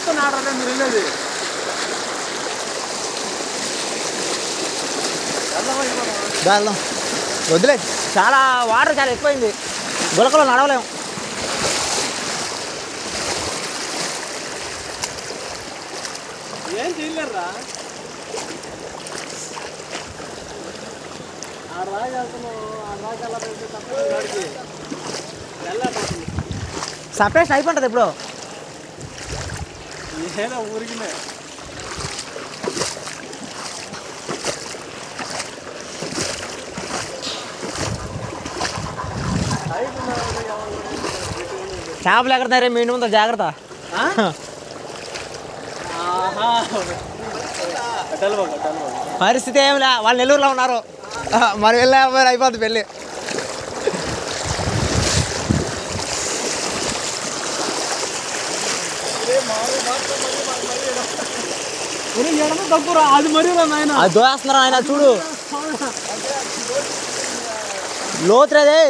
చూస్తున్నాడు మీరు వెళ్ళేది వెళ్దాం వదిలే చాలా వాటర్ చాలా ఎక్కువైంది. గులకలో నడవలేం. ఏం చేయలేరురా. ఆ వెళ్తున్నావు అలా పెడితే సపరేషన్ అయిపోతుంది ఇప్పుడు. ఏదో ఊరికినే. చేపలు ఎక్కడతారే మీ ఇంటి ముందు జాగ్రత్త. పరిస్థితి ఏం లే వాళ్ళు నెల్లూరులో ఉన్నారు. మరి వెళ్ళే అయిపోద్ది పెళ్ళి. అది దోస్తున్నారు ఆయన చూడు. లోతురేదే